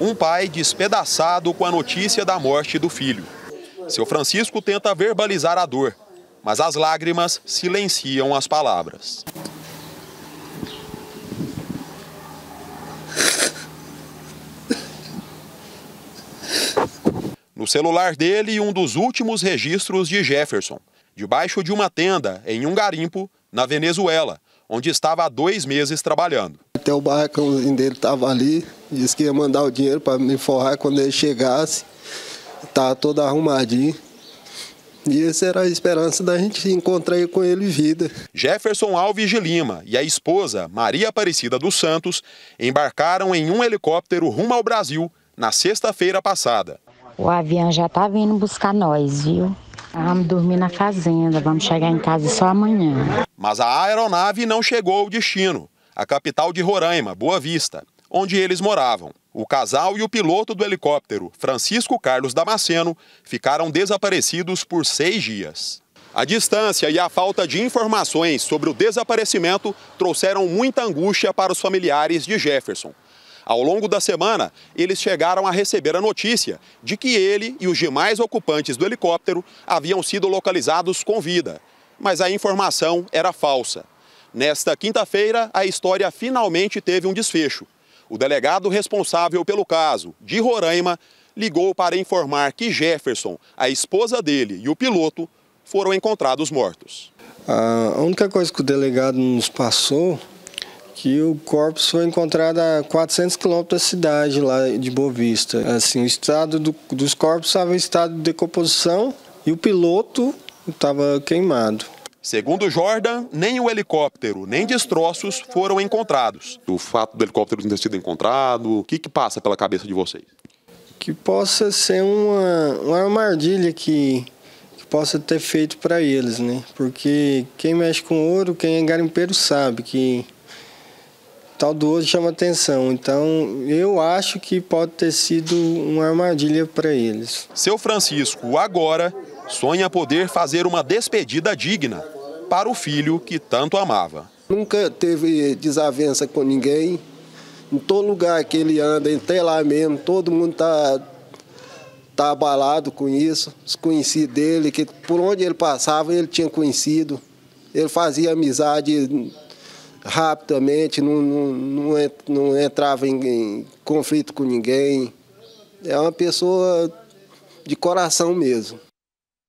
Um pai despedaçado com a notícia da morte do filho. Seu Francisco tenta verbalizar a dor, mas as lágrimas silenciam as palavras. No celular dele, um dos últimos registros de Jefferson, debaixo de uma tenda em um garimpo, na Venezuela, onde estava há dois meses trabalhando. Até o barracãozinho dele estava ali, disse que ia mandar o dinheiro para me forrar quando ele chegasse. Estava todo arrumadinho. E essa era a esperança da gente encontrar com ele vida. Jefferson Alves de Lima e a esposa, Maria Aparecida dos Santos, embarcaram em um helicóptero rumo ao Brasil na sexta-feira passada. O avião já tá vindo buscar nós, viu? Vamos dormir na fazenda, vamos chegar em casa só amanhã. Mas a aeronave não chegou ao destino, a capital de Roraima, Boa Vista, onde eles moravam. O casal e o piloto do helicóptero, Francisco Carlos Damasceno, ficaram desaparecidos por seis dias. A distância e a falta de informações sobre o desaparecimento trouxeram muita angústia para os familiares de Jefferson. Ao longo da semana, eles chegaram a receber a notícia de que ele e os demais ocupantes do helicóptero haviam sido localizados com vida. Mas a informação era falsa. Nesta quinta-feira, a história finalmente teve um desfecho. O delegado responsável pelo caso, de Roraima, ligou para informar que Jefferson, a esposa dele e o piloto foram encontrados mortos. A única coisa que o delegado nos passou que o corpo foi encontrado a 400 quilômetros da cidade lá de Boa Vista. Assim, o estado do, dos corpos estava em estado de decomposição e o piloto estava queimado. Segundo Jordan, nem o helicóptero, nem destroços foram encontrados. O fato do helicóptero não ter sido encontrado, o que, que passa pela cabeça de vocês? Que possa ser uma, uma armadilha que, que possa ter feito para eles, né? Porque quem mexe com ouro, quem é garimpeiro sabe que tal do outro chama atenção. Então, eu acho que pode ter sido uma armadilha para eles. Seu Francisco, agora, sonha poder fazer uma despedida digna para o filho que tanto amava. Nunca teve desavença com ninguém. Em todo lugar que ele anda, até lá mesmo, todo mundo está tá abalado com isso. Os conhecidos dele, que por onde ele passava, ele tinha conhecido. Ele fazia amizade rapidamente, não, não, não, entrava em, em conflito com ninguém. É uma pessoa de coração mesmo.